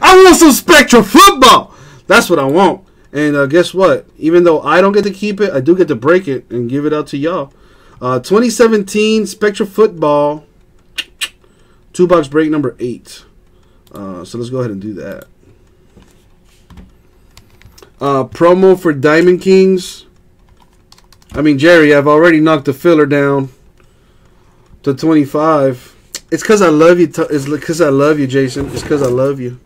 I want some Spectra football. That's what I want. And uh, guess what? Even though I don't get to keep it, I do get to break it and give it out to y'all. Uh, 2017 Spectra football, two box break number eight. Uh, so let's go ahead and do that. Uh, promo for Diamond Kings. I mean, Jerry, I've already knocked the filler down to 25. It's because I love you. It's because I love you, Jason. It's because I love you.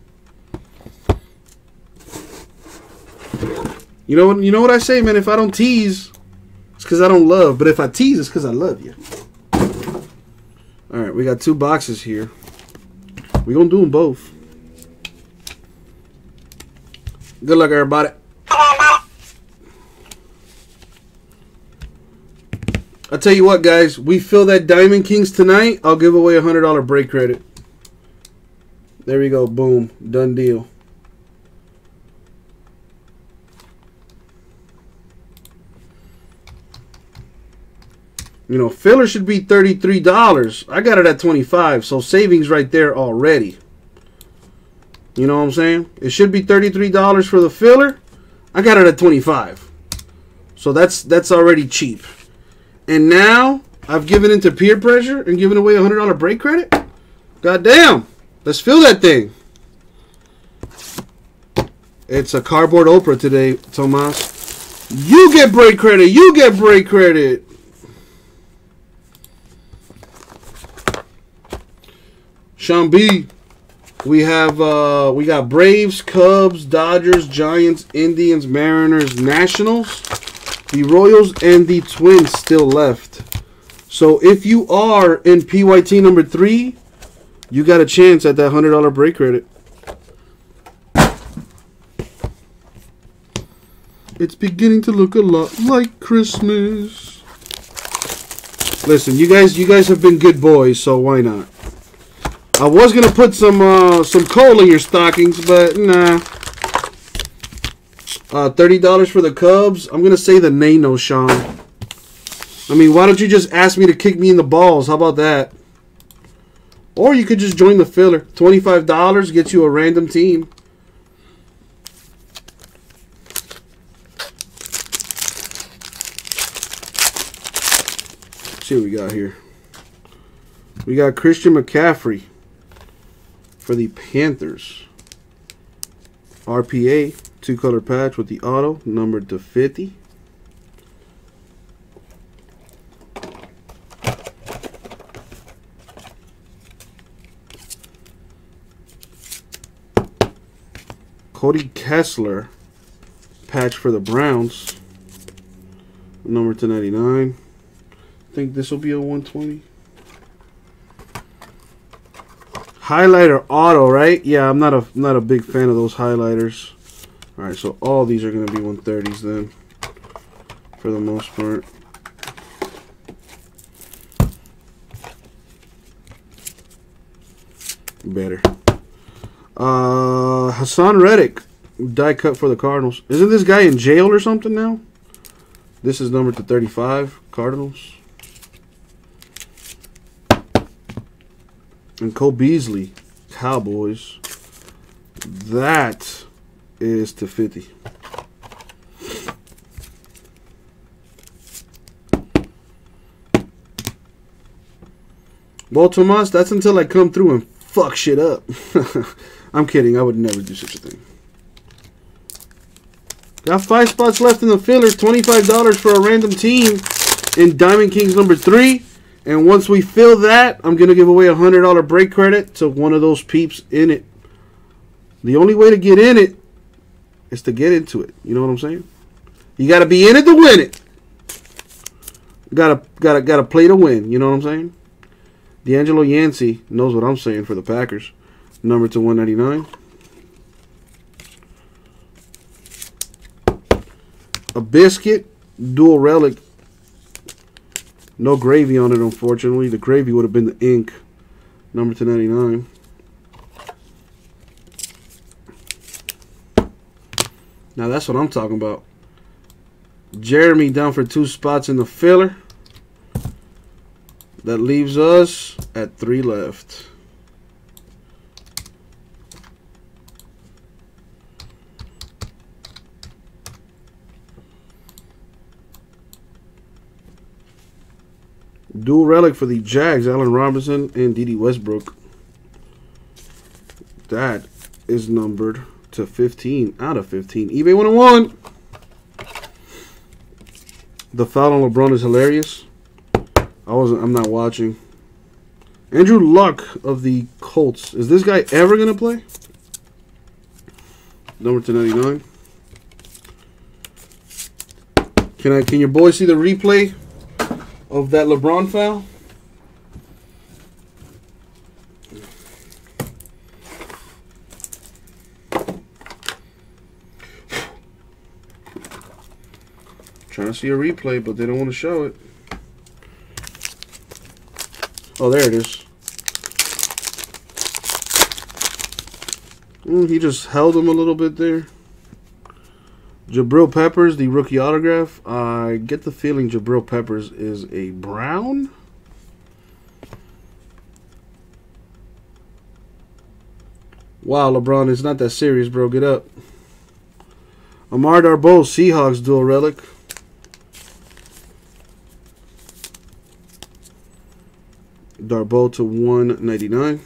You know what? You know what I say, man. If I don't tease, it's because I don't love. But if I tease, it's because I love you. All right, we got two boxes here. We gonna do them both. Good luck, everybody. I'll tell you what, guys. We fill that Diamond Kings tonight. I'll give away a hundred dollar break credit. There we go. Boom. Done deal. You know, filler should be $33. I got it at 25 so savings right there already. You know what I'm saying? It should be $33 for the filler. I got it at 25 So that's that's already cheap. And now I've given into peer pressure and given away a $100 break credit? God damn. Let's fill that thing. It's a cardboard Oprah today, Tomas. You get break credit. You get break credit. Sean B. We have uh, we got Braves, Cubs, Dodgers, Giants, Indians, Mariners, Nationals, the Royals, and the Twins still left. So if you are in PYT number three, you got a chance at that hundred dollar break credit. It's beginning to look a lot like Christmas. Listen, you guys, you guys have been good boys, so why not? I was gonna put some uh, some coal in your stockings, but nah. Uh, Thirty dollars for the Cubs. I'm gonna say the Nano, Sean. I mean, why don't you just ask me to kick me in the balls? How about that? Or you could just join the filler. Twenty-five dollars gets you a random team. Let's see what we got here. We got Christian McCaffrey for the Panthers. RPA, two color patch with the auto, numbered to 50. Cody Kessler, patch for the Browns, number to 99. I think this will be a 120. Highlighter auto, right? Yeah, I'm not a not a big fan of those highlighters. All right, so all these are going to be 130s then, for the most part. Better. Uh, Haason Reddick, die cut for the Cardinals. Isn't this guy in jail or something now? This is number to 35, Cardinals. And Cole Beasley, Cowboys. That is to 50. Well, Tomas, that's until I come through and fuck shit up. I'm kidding. I would never do such a thing. Got five spots left in the filler. $25 for a random team in Diamond Kings number three. And once we fill that, I'm going to give away a $100 break credit to one of those peeps in it. The only way to get in it is to get into it. You know what I'm saying? You got to be in it to win it. Got to got to got to play to win. You know what I'm saying? DeAngelo Yancey knows what I'm saying for the Packers. Number to 199. A biscuit, dual relic no gravy on it, unfortunately. The gravy would have been the ink. Number 299. Now that's what I'm talking about. Jeremy down for two spots in the filler. That leaves us at three left. Dual relic for the Jags, Allen Robinson and Dede Westbrook. That is numbered to 15 out of 15. eBay 101. The foul on LeBron is hilarious. I wasn't. I'm not watching. Andrew Luck of the Colts. Is this guy ever gonna play? Number 299. Can I? Can your boy see the replay of that LeBron foul? Trying to see a replay, but they don't want to show it. Oh, there it is. Mm, he just held him a little bit there. Jabril Peppers, the rookie autograph. I get the feeling Jabril Peppers is a brown. Wow, LeBron, it's not that serious, bro. Get up. Amar Darboh, Seahawks dual relic. Darboh to 199.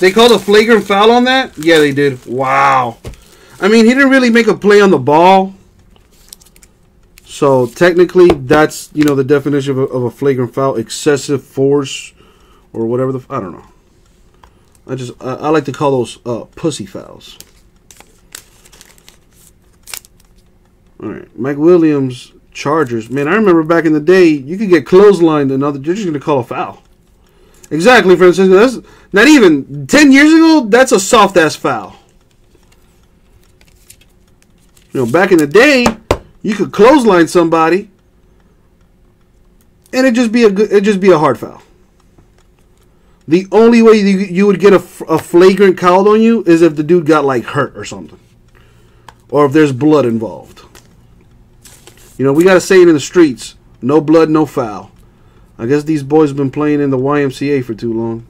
They called a flagrant foul on that? Yeah, they did. Wow. I mean, he didn't really make a play on the ball. So technically, that's you know the definition of a, of a flagrant foul: excessive force, or whatever the I don't know. I just I, I like to call those uh, pussy fouls. All right, Mike Williams, Chargers. Man, I remember back in the day, you could get clotheslined and other. You're just gonna call a foul. Exactly, Francisco. That's not even ten years ago. That's a soft ass foul. You know, back in the day, you could clothesline somebody, and it just be a good, it just be a hard foul. The only way you, you would get a, a flagrant called on you is if the dude got like hurt or something, or if there's blood involved. You know, we got to say it in the streets no blood, no foul. I guess these boys have been playing in the YMCA for too long.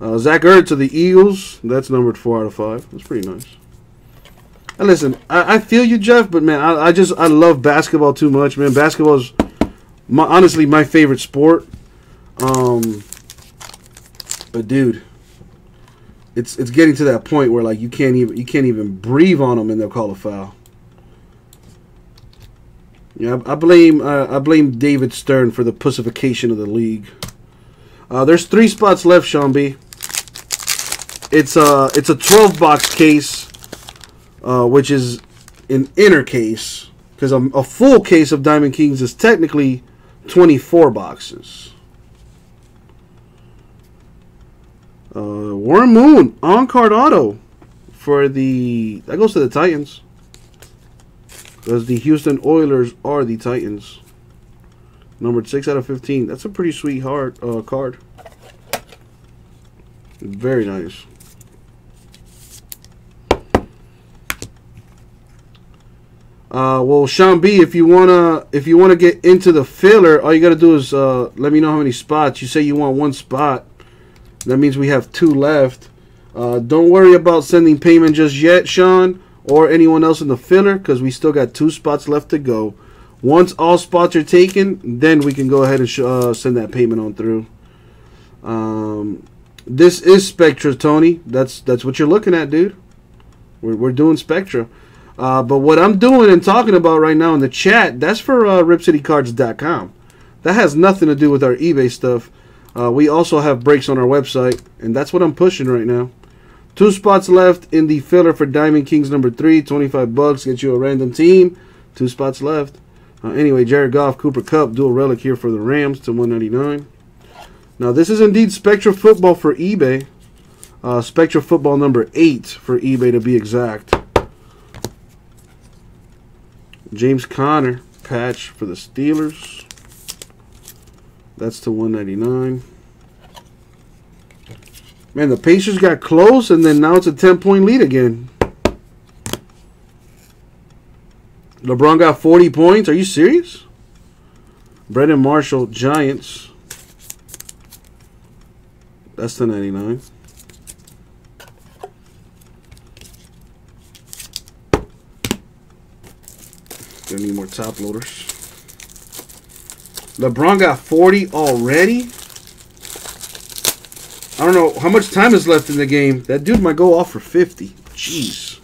Uh, Zach Ertz of the Eagles. That's numbered 4 out of 5. That's pretty nice. And listen, I, I feel you, Jeff, but man, I, I, just I love basketball too much, man. Basketball is my, honestly my favorite sport. Um, but dude, it's it's getting to that point where like you can't even you can't even breathe on them and they'll call a foul. Yeah, I, blame uh, I blame David Stern for the pussification of the league. Uh, there's three spots left, Sean B. It's a it's a 12 box case, uh, which is an inner case because a, a full case of Diamond Kings is technically 24 boxes. Uh, Warren Moon on card auto for the that goes to the Titans. Because the Houston Oilers are the Titans. Numbered 6 out of 15. That's a pretty sweet hard, uh, card. Very nice. Uh, well, Sean B, if you wanna if you wanna get into the filler, all you gotta do is uh, let me know how many spots. You say you want one spot. That means we have two left. Uh, don't worry about sending payment just yet, Sean or anyone else in the filler because we still got two spots left to go. Once all spots are taken, then we can go ahead and uh, send that payment on through. Um, this is Spectra, Tony. That's that's what you're looking at, dude. We're, we're doing Spectra. Uh, but what I'm doing and talking about right now in the chat, that's for uh, RipCityCards.com. That has nothing to do with our eBay stuff. Uh, we also have breaks on our website, and that's what I'm pushing right now. Two spots left in the filler for Diamond Kings number three. 25 bucks. Get you a random team. Two spots left. Uh, anyway, Jared Goff, Cooper Kupp, dual relic here for the Rams to 199. Now, this is indeed Spectra Football for eBay. Uh, Spectra Football number 8 for eBay to be exact. James Conner patch for the Steelers. That's to 199. Man, the Pacers got close, and then now it's a 10-point lead again. LeBron got 40 points. Are you serious? Brandon Marshall, Giants. That's the 99. Gonna need more top loaders. LeBron got 40 already. I don't know how much time is left in the game. That dude might go off for 50. Jeez.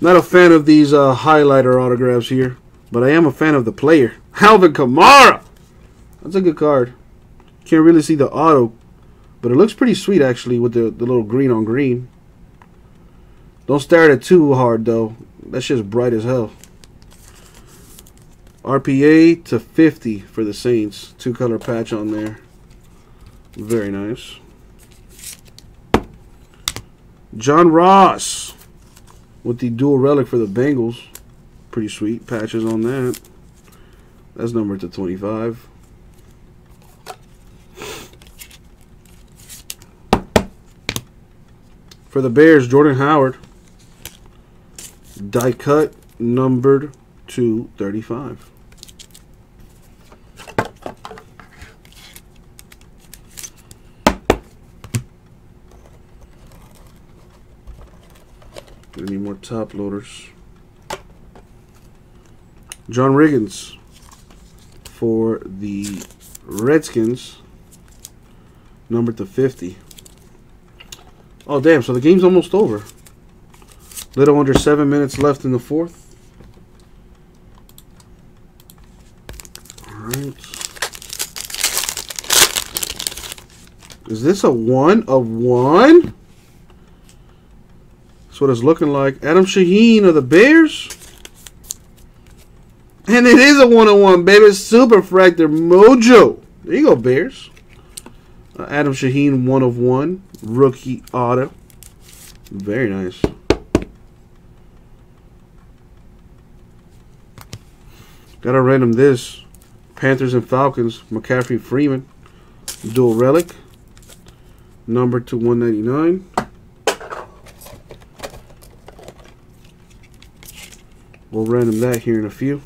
Not a fan of these uh, highlighter autographs here, but I am a fan of the player. Alvin Kamara! That's a good card. Can't really see the auto, but it looks pretty sweet actually with the, the little green on green. Don't stare at it too hard though. That shit's bright as hell. RPA to 50 for the Saints. Two color patch on there. Very nice. John Ross with the dual relic for the Bengals. Pretty sweet patches on that. That's numbered to 25. For the Bears, Jordan Howard. Die cut numbered to 35. Any more top loaders? John Riggins for the Redskins, number to 50. Oh, damn, so the game's almost over. Little under seven minutes left in the fourth. Is this a one of one? That's what it's looking like. Adam Shaheen of the Bears. And it is a one-on-one, baby. Super Fractor Mojo. There you go, Bears. Uh, Adam Shaheen, one of one. Rookie auto. Very nice. Got to random this. Panthers and Falcons. McCaffrey Freeman. Dual relic number to 199. We'll random that here in a few.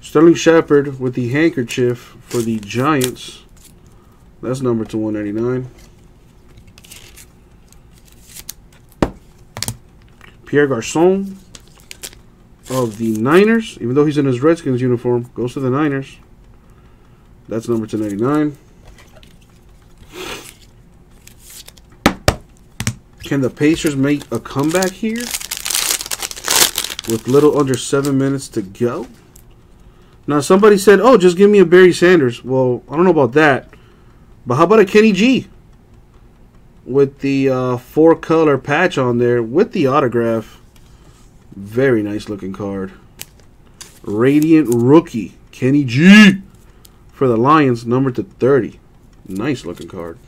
Sterling Shepard with the handkerchief for the Giants. That's number to 199. Pierre Garcon of the Niners, even though he's in his Redskins uniform, goes to the Niners. That's number to 99. Can the Pacers make a comeback here? With little under seven minutes to go? Now, somebody said, oh, just give me a Barry Sanders. Well, I don't know about that. But how about a Kenny G? With the uh, four color patch on there with the autograph. Very nice looking card. Radiant Rookie. Kenny G. For the Lions, number to 30. Nice looking card.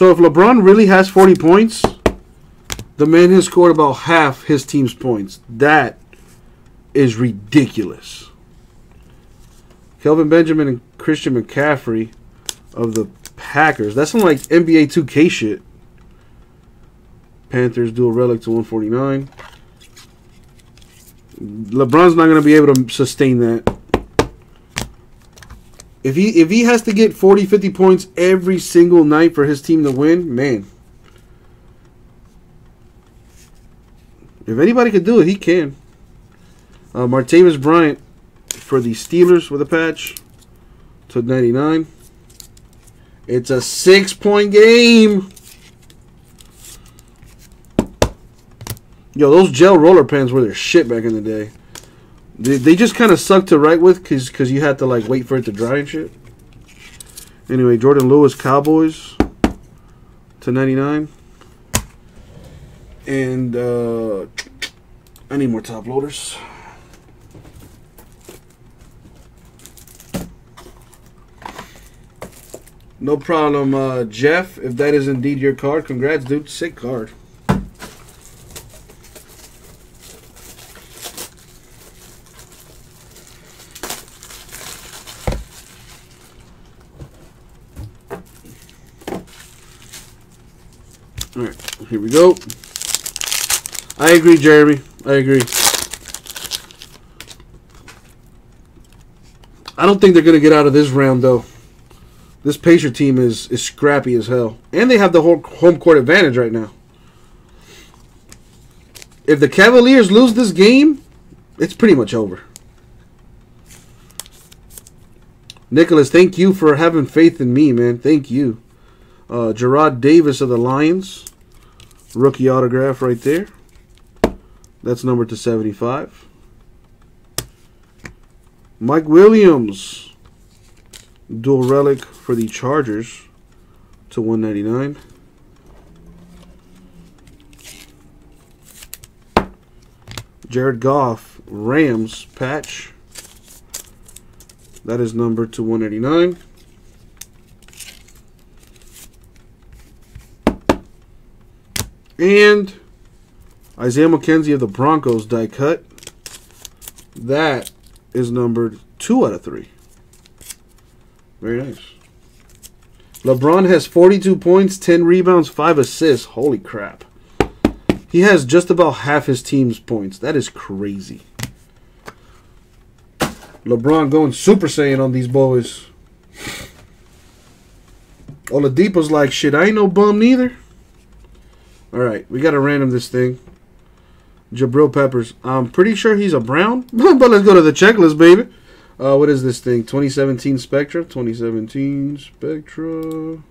So if LeBron really has 40 points, the man has scored about half his team's points. That is ridiculous. Kelvin Benjamin and Christian McCaffrey of the Packers. That's some like NBA 2K shit. Panthers dual relic to 149. LeBron's not going to be able to sustain that. If he if he has to get 40 50 points every single night for his team to win, man. If anybody could do it, he can. Uh, Martavis Bryant for the Steelers with a patch to 99. It's a six point game. Yo, those gel roller pens were their shit back in the day. They, they just kind of sucked to write with because cause you had to like wait for it to dry and shit. Anyway, Jourdan Lewis Cowboys to 99. And uh, I need more top loaders. No problem, uh, Jeff. If that is indeed your card, congrats, dude. Sick card. All right, here we go. I agree, Jeremy. I agree. I don't think they're going to get out of this round, though. This Pacer team is is scrappy as hell, and they have the whole home court advantage right now. If the Cavaliers lose this game, it's pretty much over. Nicholas, thank you for having faith in me, man. Thank you. Uh, Jarrad Davis of the Lions. Rookie autograph right there. That's number to 75. Mike Williams. Dual relic for the Chargers to 199. Jared Goff, Rams patch. That is number to 189. And Isaiah McKenzie of the Broncos die cut. That is numbered 2 out of 3. Very nice. LeBron has 42 points, 10 rebounds, 5 assists. Holy crap. He has just about half his team's points. That is crazy. LeBron going Super Saiyan on these boys. Oladipo's like, shit, I ain't no bum neither. Alright, we got to random this thing. Jabril Peppers. I'm pretty sure he's a brown. but let's go to the checklist, baby. Uh, what is this thing? 2017 Spectra. 2017 Spectra.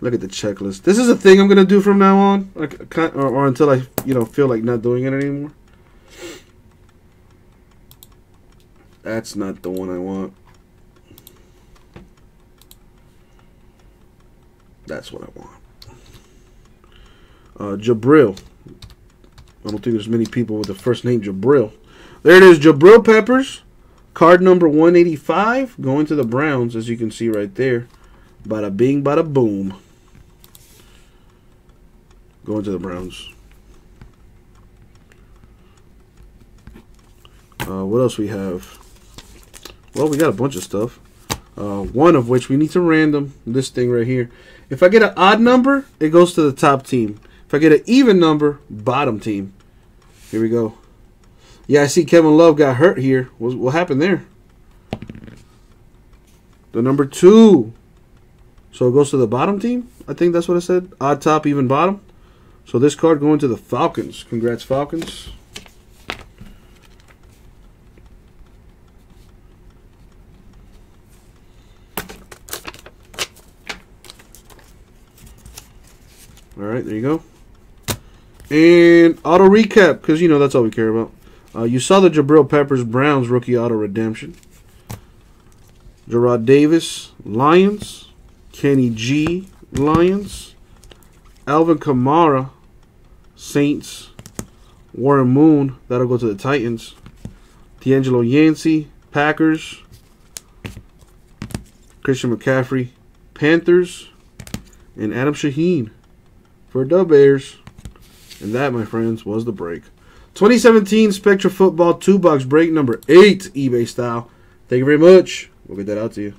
Look at the checklist. This is a thing I'm gonna do from now on, or, or until I, you know, feel like not doing it anymore. That's not the one I want. That's what I want. Uh, Jabril. I don't think there's many people with the first name Jabril. There it is, Jabril Peppers. Card number 185 going to the Browns, as you can see right there. Bada bing, bada boom. Going to the Browns. Uh, what else we have? Well, we got a bunch of stuff. Uh, one of which we need to random this thing right here. If I get an odd number, it goes to the top team. If I get an even number, bottom team. Here we go. Yeah, I see Kevin Love got hurt here. What, what happened there? The number two. So it goes to the bottom team? I think that's what I said. Odd top, even bottom. So this card going to the Falcons. Congrats, Falcons. All right, there you go. And auto recap, because, you know, that's all we care about. Uh, you saw the Jabril Peppers Browns rookie auto redemption. Jarrad Davis, Lions. Kenny G, Lions. Alvin Kamara, Saints. Warren Moon, that'll go to the Titans. DeAngelo Yancey, Packers. Christian McCaffrey, Panthers. And Adam Shaheen for the Bears. And that, my friends, was the break. 2017 Spectra Football 2 box break number 8, eBay style. Thank you very much. We'll get that out to you.